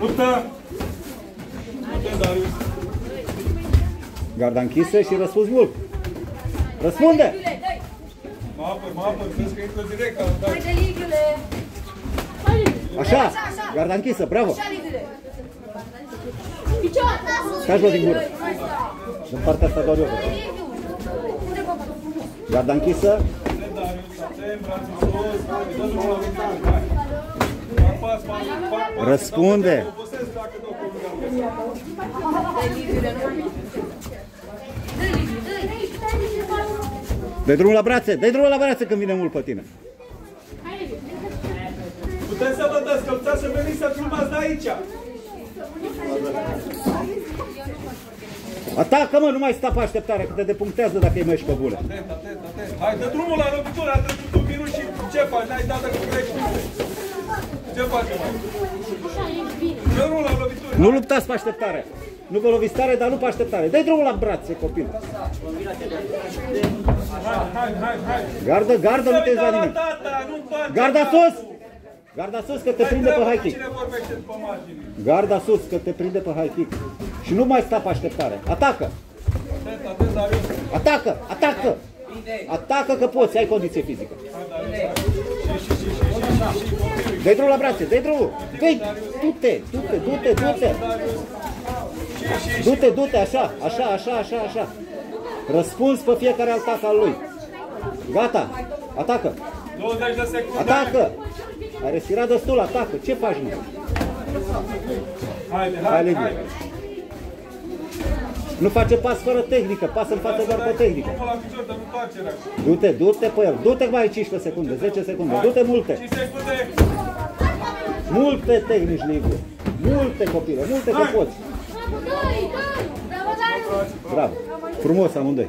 Luptă! Luptă, Darius! Garda închisă și răspuns mult. Răspunde! Mă apăr, mă apăr, vezi că intră direct, am dat. Haide, Liviule! Așa! Garda închisă, bravo! Așa, Liviule! Picioare! Stai jos din gură. În partea asta doar eu. văd. Garda închisă. Atent, Darius, atent, brațul sus, dă drumul la Răspunde. Dacă obosesc, dacă dau cu mâna. Dă-i, Liviule, nu? Dă-i, Liviule, dă-i! Dă-i drumul la brațe, dă drumul la brațe când vine mult pe tine. Puteți să vă descălțați să veniți să filmați de aici. Atacă mă, nu mai sta pe așteptare, că te depunctează dacă îi mergi pe bune. Atent, atent, atent. Hai, dă drumul la lovitură, a trecut un minut și ce faci? N-ai dat că treci puncte. Ce faci mai? Dă drumul la lovitură. Nu luptați pe așteptare. Nu vă loviți tare, dar nu pe așteptare. Dă drumul la brațe, copil. Hai, hai, hai, hai. Gardă, gardă, nu te Să-i va dau la nimic. tata, nu-mi face Garda capul. sus! Garda sus că te Ai prinde pe treabă high cu kick. Cine vorbește după margine? Garda sus că te prinde pe high kick. Și nu mai sta pe așteptare. Atacă! Atent, atent, Darius. Atacă! Atacă! Atacă că poți, ai condiție fizică. Dă-i drumul la brațe, dă-i drumul! Dă-i! Du-te, du-te, du-te, du-te! Du-te, du-te, așa, așa, așa, așa, așa. Răspuns pe fiecare atac al lui. Gata, atacă, 20 de secunde. atacă! Ai respirat destul, atacă. Ce faci, mă? Haide, Hai, haide, Liviu. haide. Nu face pas fără tehnică, pasă în față doar pe tehnică. Drumul la picior, dar nu întoarcerea. Du-te, du-te pe el, du-te mai ai 15 secunde, 10 secunde, du-te multe. 5 secunde. Multe tehnici libere, multe copile, multe copoți. Bravo! Frumos amândoi!